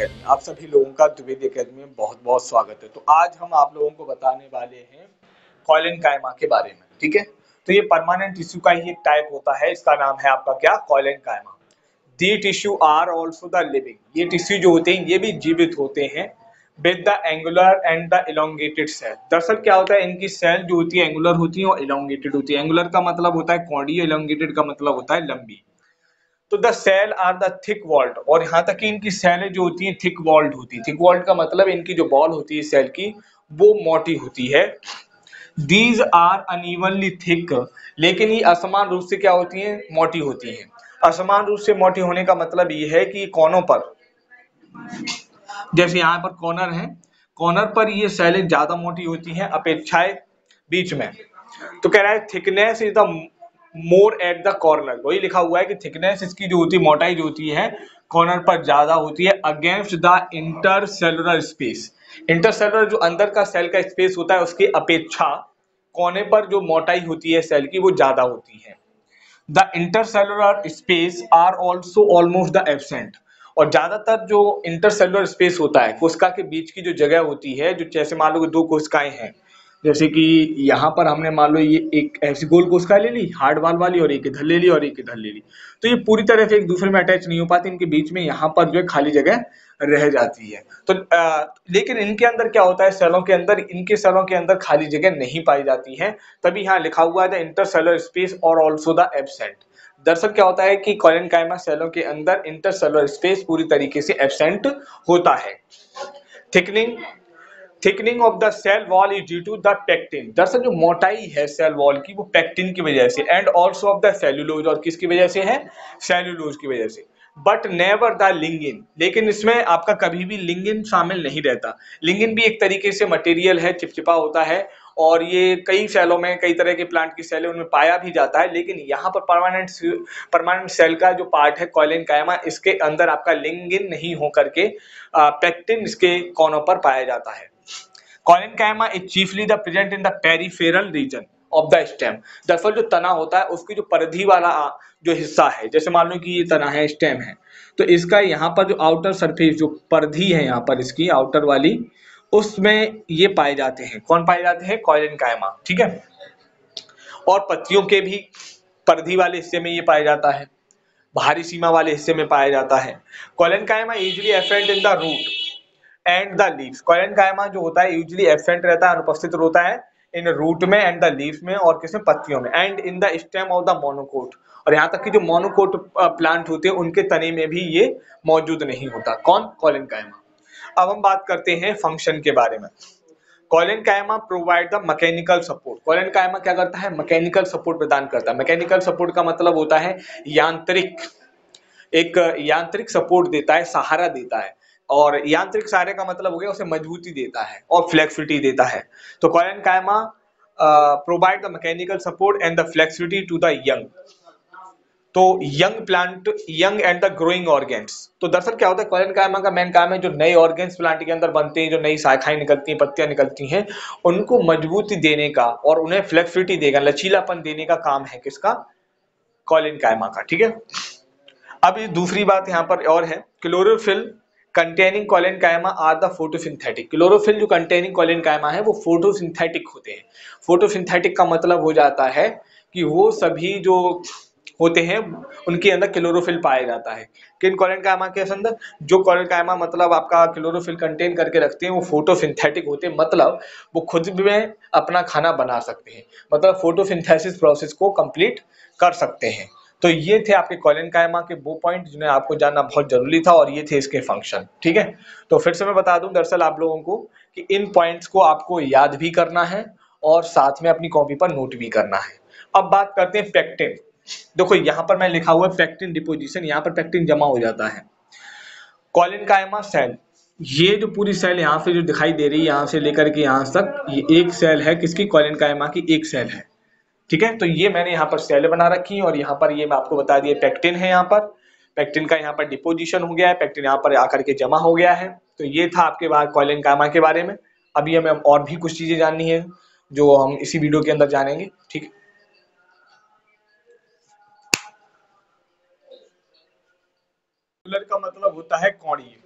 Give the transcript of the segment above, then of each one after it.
Academy आप सभी लोगों का द्विवेदी अकेडमी में बहुत बहुत स्वागत है। तो आज हम आप लोगों को बताने वाले हैं कॉलिन कायमा के बारे में, ठीक है? तो ये परमानेंट टिश्यू का ही एक टाइप होता है, इसका नाम है आपका क्या? Collenchyma. The tissue are also the living ये टिश्यू जो होते हैं, ये भी जीवित होते हैं with the angular and the elongated cell दरअसल क्या होता है, इनकी सेल जो होती है एंगुलर होती है और इलोंगेटेड होती है। एंगुलर का मतलब होता है कौड़ी इलोंगेटेड का मतलब होता है लंबी। तो the cell are the thick walled और यहाँ तक कि इनकी सेलें जो होती हैं थिक वॉल्ड होती है. थिक वॉल्ड का मतलब इनकी जो बॉल होती है सेल की, वो मोटी होती है. दीज आर अनइवनली थिक लेकिन ये असमान रूप से क्या होती हैं? मोटी होती हैं. असमान रूप से मोटी होने का मतलब ये है कि कोनों पर, जैसे यहाँ पर कॉर्नर है कॉर्नर पर ये सेलें ज़्यादा मोटी होती हैं अपेक्षाएँ बीच में. तो कह रहा है thickness is the more at the corner. वही लिखा हुआ है कि थिकनेस इसकी जो होती है, मोटाई जो होती है, कॉर्नर पर ज़्यादा होती है against the intercellular space. Intercellular जो अंदर का सेल का स्पेस होता है, उसकी अपेक्षा कोने पर जो मोटाई होती है सेल की, वो ज़्यादा होती है। The intercellular space are also almost the absent. और ज़्यादातर जो इंटरसेलुलर स्पेस होता है, कोशिका के बीच की जो जगह होती है, जो जैसे मान लो दो कोशिकाएँ हैं जैसे कि यहाँ पर हमने मान लो ये एक ऐसी गोल कोशिका ले ली हार्ड वाल वाली और एक इधर ले ली और एक इधर ले ली। तो ये पूरी तरह से एक दूसरे में अटैच नहीं हो पाती इनके बीच में यहाँ पर जो है खाली जगह रह जाती है। तो आ, लेकिन इनके अंदर क्या होता है सेलों के अंदर इनके सेलों के अंदर खाली जगह नहीं पाई जाती है। तभी यहाँ लिखा हुआ है द इंटरसेलर स्पेस और ऑल्सो द एबसेंट। दरअसल क्या होता है कि कॉलन कायमा सेलों के अंदर इंटरसेलुलर स्पेस पूरी तरीके से एबसेंट होता है। Thickening thickening of the cell wall is due to the pectin दरअसल जो मोटाई है सेल वॉल की, वो पेक्टिन की वजह से and also of the cellulose और किसकी वजह से है? सेल्यूलोज की वजह से. बट नेवर द लिंगिन लेकिन इसमें आपका कभी भी लिंगिन शामिल नहीं रहता. लिंगिन भी एक तरीके से मटेरियल है, चिपचिपा होता है और ये कई सेलों में, कई तरह के प्लांट की सेल उनमें पाया भी जाता है, लेकिन यहाँ पर परमानेंट परमानेंट सेल का जो पार्ट है, कॉलिन कायमा, इसके अंदर आपका लिंगिन नहीं हो करके पेक्टिन इसके कोनों पर पाया जाता है। Collenchyma is chiefly the present in the peripheral region of the stem दरअसल जो तना होता है, उसकी जो परिधि वाला, जो हिस्सा है, जैसे मान लो कि ये तना है स्टेम है तो इसका यहाँ पर जो आउटर सरफेस जो परिधि है यहाँ पर इसकी आउटर वाली, उसमें ये पाए जाते हैं। कौन पाए जाते हैं? कायमा ठीक है? और पत्तियों के भी परिधि वाले हिस्से में ये पाया जाता है, बाहरी सीमा वाले हिस्से में पाया जाता है। Collenchyma easily in the root and the leaves collenchyma जो होता है यूजली एबसेंट रहता है, अनुपस्थित होता है इन रूट में एंड द लीव्स में और किसमें पत्तियों में. And in the stem of the monocot और यहाँ तक कि जो मोनोकोट प्लांट होते हैं, उनके तने में भी ये मौजूद नहीं होता. कौन? कॉलिन कायमा अब हम बात करते हैं फ़ंक्शन के बारे में. Collenchyma provide the mechanical support collenchyma क्या करता है? मैकेनिकल सपोर्ट प्रदान करता है. मैकेनिकल सपोर्ट का मतलब होता है यांत्रिक. एक यांत्रिक सपोर्ट देता है, सहारा देता है. और यांत्रिक सहारे का मतलब हो गया उसे मजबूती देता है और फ्लेक्सिबिलिटी देता है। तो collenchyma provide the mechanical support and the flexibility to the young तो young plant young and the growing organs तो दरअसल क्या होता है कॉलन कायमा का मेन काम है जो नए ऑर्गेन्स प्लांट के अंदर बनते हैं, जो नई शाखाएँ निकलती हैं, पत्तियाँ निकलती हैं, उनको मजबूती देने का और उन्हें फ्लेक्सिबिलिटी देगा, लचीलापन देने का काम है किसका? कॉलिन कायमा का, ठीक है? अब दूसरी बात यहाँ पर और है chlorophyll containing collenchyma are the photosynthetic chlorophyll जो कंटेनिंग कॉलिन कायमा है, वो फोटोसिंथेटिक होते हैं। फोटोसिंथेटिक का मतलब हो जाता है कि वो सभी जो होते हैं, उनके अंदर क्लोरोफिल पाया जाता है। किन कॉलिन कायमा के अंदर? जो कॉलिन कायमा मतलब आपका क्लोरोफिल कंटेन करके रखते हैं, वो फोटोसिंथेटिक होते हैं। मतलब वो खुद में अपना खाना बना सकते हैं। मतलब फोटोसिंथेसिस प्रोसेस को कंप्लीट कर सकते हैं। तो ये थे आपके कॉलिन कायमा के वो पॉइंट जिन्हें आपको जानना बहुत ज़रूरी था और ये थे इसके फ़ंक्शन ठीक है? तो फिर से मैं बता दूँ, दरअसल आप लोगों को कि इन पॉइंट्स को आपको याद भी करना है और साथ में अपनी कॉपी पर नोट भी करना है। अब बात करते हैं पैक्टिन देखो, यहाँ पर मैं लिखा हुआ है पैक्टिन डिपोजिशन यहाँ पर पैक्टिन जमा हो जाता है। कॉलिन कायमा सेल ये जो पूरी सेल यहाँ से जो दिखाई दे रही है, यहाँ से लेकर के यहाँ तक, ये एक सेल है किसकी? कॉलिन कायमा की एक सेल है। ठीक है? तो ये मैंने यहाँ पर सेल बना रखी है और यहाँ पर ये मैं आपको बता दिया पेक्टिन है यहाँ पर। पेक्टिन का यहाँ पर डिपोजिशन हो गया है पेक्टिन यहाँ पर आकर के जमा हो गया है। तो ये था आपके बाद कॉलिन कामा के बारे में। अभी हमें और भी कुछ चीज़ें जाननी है, जो हम इसी वीडियो के अंदर जानेंगे, ठीक? है का मतलब होता है कौड़ी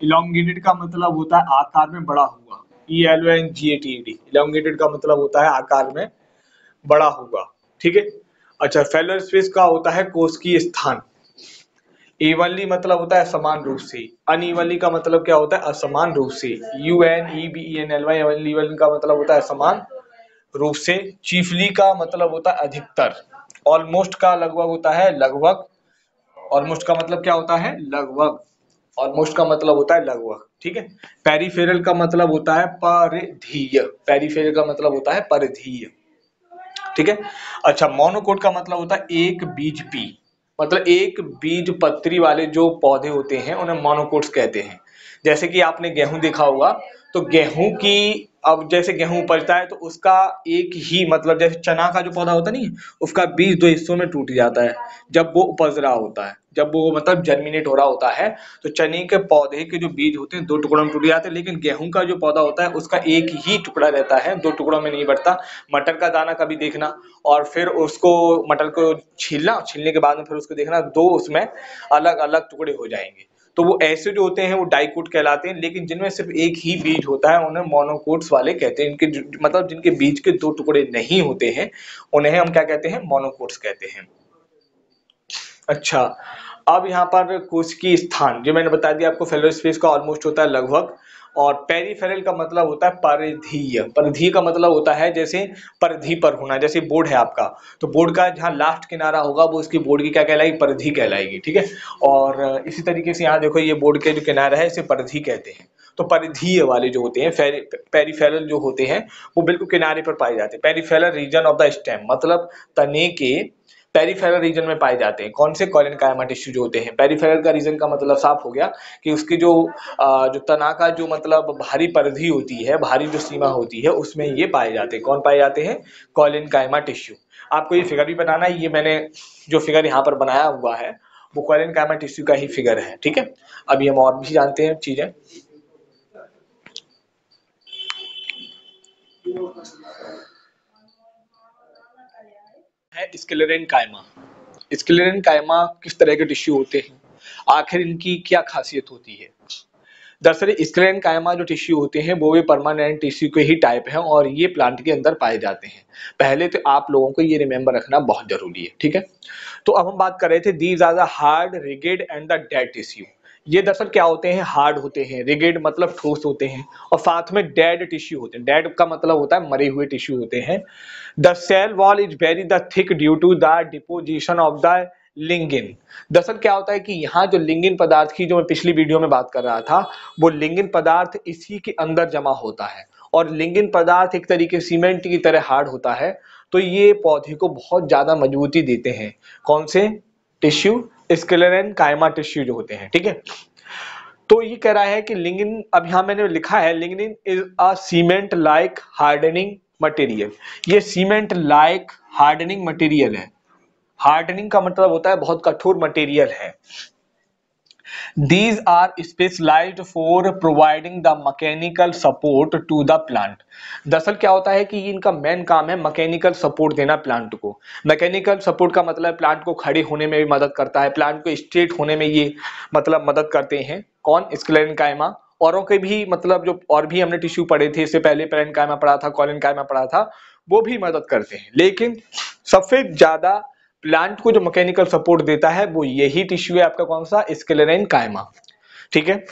इलोंगेटेड का मतलब होता है आकार में बड़ा हुआ। E L N G A T D elongated का मतलब होता है आकार में बड़ा होगा, ठीक है? अच्छा फेलर स्पेस का होता है कोष की स्थान एवनली मतलब होता है समान रूप से। अनइवनली का मतलब क्या होता है? असमान रूप से। U N E B N L Y evenly का मतलब होता है समान रूप से। चीफली का मतलब होता है अधिकतर। ऑलमोस्ट का लगभग होता है लगभग। ऑलमोस्ट का मतलब क्या होता है? लगभग। ऑलमोस्ट का मतलब होता है लगभग, ठीक है? पेरीफेरल का मतलब होता है परिधीय। पेरीफेरल का मतलब होता है परिधीय। ठीक है? अच्छा मोनोकोट का मतलब होता है एक बीज पी। मतलब एक बीज पत्री वाले जो पौधे होते हैं, उन्हें मोनोकोट्स कहते हैं। जैसे कि आपने गेहूँ देखा होगा तो गेहूँ की, अब जैसे गेहूँ उपजता है तो उसका एक ही मतलब जैसे चना का जो पौधा होता नहीं उसका बीज दो हिस्सों में टूट जाता है, जब वो उपज रहा होता है। जब वो मतलब जर्मिनेट हो रहा होता है तो चने के पौधे के जो बीज होते हैं, दो टुकड़ों में टूट जाते हैं, लेकिन गेहूँ का जो पौधा होता है, उसका एक ही टुकड़ा रहता है, दो टुकड़ों में नहीं बढ़ता। मटर का दाना कभी देखना, और फिर उसको मटर को छीलना, छीलने के बाद में फिर उसको देखना, दो उसमें अलग अलग टुकड़े हो जाएँगे। तो वो ऐसे जो होते हैं, वो डाइकोट कहलाते हैं, लेकिन जिनमें सिर्फ़ एक ही बीज होता है, उन्हें मोनोकोट्स वाले कहते हैं। इनके मतलब जिनके बीज के दो टुकड़े नहीं होते हैं, उन्हें हम क्या कहते हैं? मोनोकोट्स कहते हैं। अच्छा अब यहाँ पर कोश की स्थान, जो मैंने बता दिया आपको फेलो स्पेस का ऑलमोस्ट होता है लगभग, और पेरीफेरल का मतलब होता है परिधीय। परिधीय का मतलब होता है जैसे परिधि पर होना, जैसे बोर्ड है आपका। तो बोर्ड का जहाँ लास्ट किनारा होगा, वो उसकी बोर्ड की क्या कहलाएगी? परिधि कहलाएगी, ठीक है? और इसी तरीके से यहाँ देखो ये बोर्ड के जो किनारा है, इसे परिधि कहते हैं। तो परिधीय वाले जो होते हैं पेरीफेरल जो होते हैं, वो बिल्कुल किनारे पर पाए जाते हैं। Peripheral region of the stem मतलब तने के पेरीफेरल रीजन में पाए जाते हैं। कौन से कॉलिन कायमा टिश्यू जो होते हैं? पेरीफेरल का रीजन का मतलब साफ़ हो गया कि उसकी जो जो तना का जो मतलब भारी परिधि होती है, भारी जो सीमा होती है, उसमें ये पाए जाते हैं। कौन पाए जाते हैं? कॉलिन कायमा टिश्यू आपको ये फिगर भी बनाना है। ये मैंने जो फिगर यहाँ पर बनाया हुआ है, वो कॉलिन कायमा टिश्यू का ही फिगर है, ठीक है? अभी हम और भी जानते हैं चीज़ें। है स्केलेरन कायमा? स्केलेरन कायमा किस तरह के टिश्यू होते हैं? आखिर इनकी क्या खासियत होती है? दरअसल स्क्लेन कायमा जो टिश्यू होते हैं, वो भी परमानेंट टिश्यू के ही टाइप हैं और ये प्लांट के अंदर पाए जाते हैं। पहले तो आप लोगों को ये रिमेंबर रखना बहुत ज़रूरी है, ठीक है? तो अब हम बात कर रहे थे these are the hard rigid and the dead tissue ये दरअसल क्या होते हैं? हार्ड होते हैं, रिगेड मतलब ठोस होते हैं और साथ में डेड टिश्यू होते हैं। डेड का मतलब होता है मरे हुए टिश्यू होते हैं। The cell wall is very the thick due to the deposition of the lignin दरअसल क्या होता है कि यहाँ जो लिंगिन पदार्थ की जो मैं पिछली वीडियो में बात कर रहा था, वो लिंगिन पदार्थ इसी के अंदर जमा होता है और लिंगिन पदार्थ एक तरीके सीमेंट की तरह हार्ड होता है। तो ये पौधे को बहुत ज़्यादा मजबूती देते हैं। कौन से? टिश्यू। स्केलेरन कायमा टिश्यू जो होते हैं, ठीक है? तो ये कह रहा है कि लिंगिन अब यहाँ मैंने लिखा है lignin is a cement like hardening material ये सीमेंट लाइक हार्डनिंग मटेरियल है। हार्डनिंग का मतलब होता है बहुत कठोर मटेरियल है। These are specialized for providing the mechanical support to the plant. दरअसल क्या होता है कि इनका मेन काम है मैकेनिकल सपोर्ट देना प्लांट को। मैकेनिकल सपोर्ट का मतलब प्लांट को खड़े होने में भी मदद करता है। प्लांट को स्ट्रेट होने में ये मतलब मदद करते हैं। कौन? स्क्लेरन कायमा। औरों के भी मतलब जो और भी हमने टिश्यू पढ़े थे, इससे पहले पेरेंट कायमा पढ़ा था कॉलिन कायमा पढ़ा था, वो भी मदद करते हैं। लेकिन सबसे ज़्यादा प्लांट को जो मैकेनिकल सपोर्ट देता है, वो यही टिश्यू है आपका कौन सा? स्केलेराइन कायमा। ठीक है?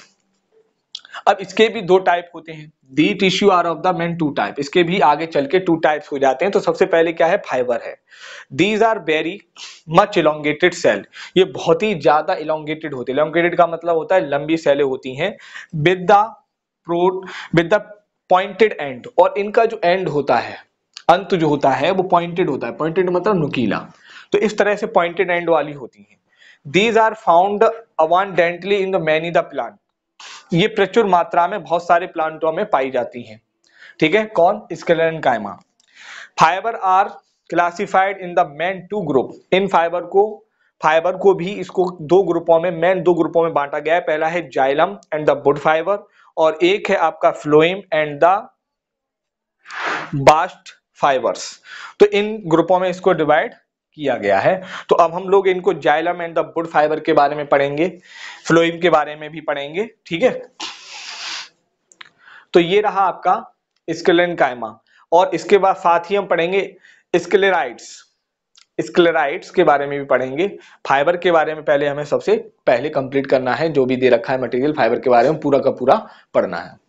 अब इसके भी दो टाइप होते हैं। The tissue are of the main two type इसके भी आगे चल के टू टाइप्स हो जाते हैं तो सबसे पहले क्या है? फाइबर है। These are very much elongated cell ये बहुत ही ज़्यादा इलोंगेटेड होते हैं। इलोंगेटेड का मतलब होता है, लंबी सेलें होती हैं। विद द प्रोट विद द पॉइंटेड एंड और इनका जो एंड होता है, अंत जो होता है, वो पॉइंटेड होता है। पॉइंटेड मतलब नुकीला। तो इस तरह से पॉइंटेड एंड वाली होती हैं। These are found abundantly in the many the plant ये प्रचुर मात्रा में बहुत सारे प्लांटों में पाई जाती हैं। ठीक है? कौन? Sclerenchyma fibre are classified in the main two group in fibre को फाइबर को भी इसको दो ग्रुपों में मैन दो ग्रुपों में बांटा गया है। पहला है xylem and the wood fibre और एक है आपका phloem and the bast fibres तो इन ग्रुपों में इसको डिवाइड किया गया है। तो अब हम लोग इनको xylem and the wood fibre के बारे में पढ़ेंगे फ्लोइम के बारे में भी पढ़ेंगे, ठीक है? तो ये रहा आपका स्केलन कायमा और इसके बाद साथ ही हम पढ़ेंगे स्क्लेराइड्स स्क्लेराइड्स के बारे में भी पढ़ेंगे। फाइबर के बारे में पहले हमें सबसे पहले कंप्लीट करना है, जो भी दे रखा है मटेरियल फाइबर के बारे में पूरा का पूरा पढ़ना है।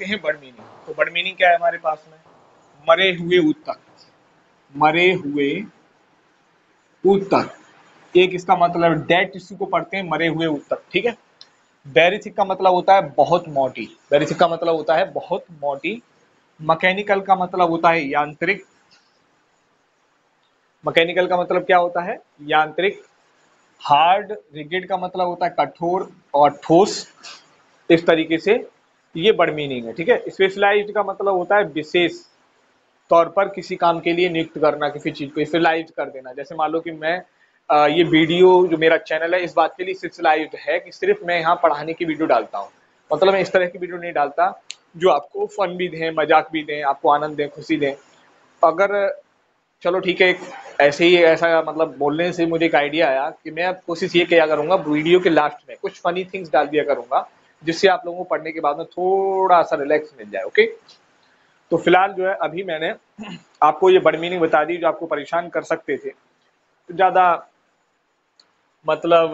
हैं बर्ड मीनिंग तो बर्ड मीनिंग क्या है हमारे पास में? मरे हुए उत्तक मरे हुए उत्तक एक इसका मतलब डेड टिश्यू को पढ़ते हैं, मरे हुए उत्तक ठीक है? बेरिथिक का मतलब होता है बहुत मोटी। बेरिथिक का मतलब होता है बहुत मोटी। मैकेनिकल का मतलब होता है यांत्रिक। मैकेनिकल का मतलब क्या होता है? यांत्रिक। हार्ड रिगिड का मतलब होता है कठोर और ठोस। इस तरीके से ये बड़ मीनिंग है ठीक है? स्पेशलाइज्ड का मतलब होता है विशेष तौर पर किसी काम के लिए नियुक्त करना किसी चीज़ को स्पेशलाइज कर देना। जैसे मान लो कि मैं आ, ये वीडियो जो मेरा चैनल है इस बात के लिए स्पेशलाइज्ड है कि सिर्फ़ मैं यहाँ पढ़ाने की वीडियो डालता हूँ। मतलब मैं इस तरह की वीडियो नहीं डालता जो आपको फन भी दें मज़ाक भी दें आपको आनंद दें खुशी दें। अगर चलो ठीक है ऐसे ही ऐसा मतलब बोलने से मुझे एक आइडिया आया कि मैं कोशिश ये किया करूँगा वीडियो के लास्ट में कुछ फनी थिंग्स डाल दिया करूँगा जिससे आप लोगों को पढ़ने के बाद में थोड़ा सा रिलैक्स मिल जाए ओके तो फ़िलहाल जो है, अभी मैंने आपको ये बड़ी मीनिंग बता दी जो आपको परेशान कर सकते थे। तो ज़्यादा मतलब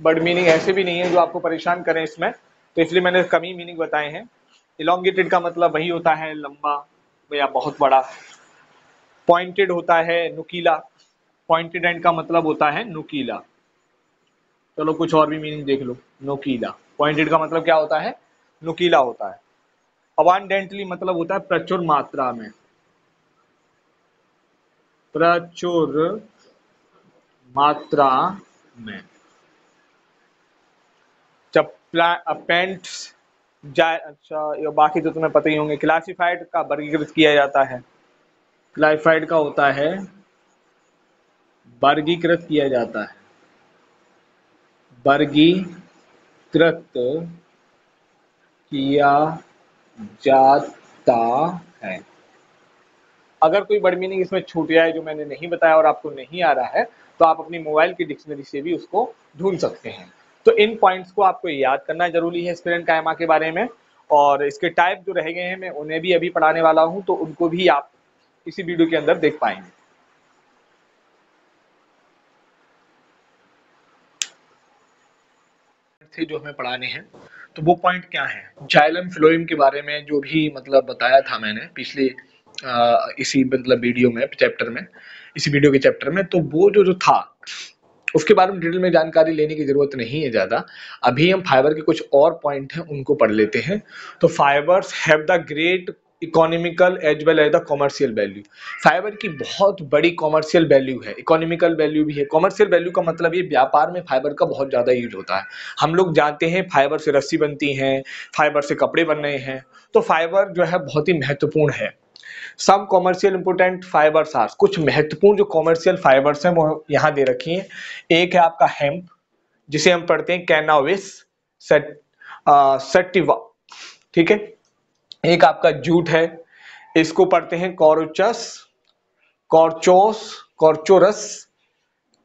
बड़ मीनिंग ऐसे भी नहीं है जो आपको परेशान करें इसमें। तो इसलिए मैंने कमी मीनिंग बताए हैं। इलांगेटेड का मतलब वही होता है, लंबा या बहुत बड़ा। पॉइंटेड होता है, नुकीला। पॉइंटेड एंड का मतलब होता है, नुकीला। चलो कुछ और भी मीनिंग देख लो, नुकीला। पॉइंटेड का मतलब क्या होता है? नुकीला होता है। अबांडेंटली मतलब होता है प्रचुर मात्रा में। प्रचुर मात्रा में। जब पेंट्स जाए अच्छा ये बाकी तो तुम्हें पता ही होंगे क्लासिफाइड का वर्गीकृत किया जाता है। क्लासिफाइड का होता है, वर्गीकृत किया जाता है। वर्गीकृत किया जाता है। अगर कोई बड़ी मीनिंग इसमें छूट जाए जो मैंने नहीं बताया और आपको नहीं आ रहा है तो आप अपनी मोबाइल की डिक्शनरी से भी उसको ढूंढ सकते हैं। तो इन पॉइंट्स को आपको याद करना ज़रूरी है स्पिरिट कायमा के बारे में। और इसके टाइप जो रह गए हैं, मैं उन्हें भी अभी पढ़ाने वाला हूँ तो उनको भी आप इसी वीडियो के अंदर देख पाएँगे। थे जो हमें पढ़ाने हैं तो वो पॉइंट क्या है? जाइलम फ्लोइम के बारे में जो भी मतलब बताया था मैंने पिछले इसी मतलब वीडियो में चैप्टर में, इसी वीडियो के चैप्टर में तो वो जो जो था, उसके बारे में डिटेल में जानकारी लेने की ज़रूरत नहीं है ज़्यादा। अभी हम फाइबर के कुछ और पॉइंट हैं, उनको पढ़ लेते हैं। तो fibres have the great economical as well as the commercial value fibre की बहुत बड़ी कॉमर्शियल वैल्यू है। इकोनॉमिकल वैल्यू भी है। कॉमर्शियल वैल्यू का मतलब ये, व्यापार में फाइबर का बहुत ज़्यादा यूज़ होता है। हम लोग जानते हैं फाइबर से रस्सी बनती हैं फाइबर से कपड़े बन रहे हैं। तो फाइबर जो है बहुत ही महत्वपूर्ण है। Some commercial important fibres are कुछ महत्वपूर्ण जो कॉमर्शियल फाइबर्स हैं वो यहाँ दे रखी हैं। एक है आपका हेम्प जिसे हम पढ़ते हैं कैनाविस सेट सेटिवा ठीक है? एक आपका जूट है। इसको पढ़ते हैं कॉरोचस, कॉर्चोस, कॉर्चोरस,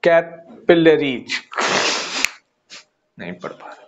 कैपिलरीज। नहीं पढ़ पा रहा।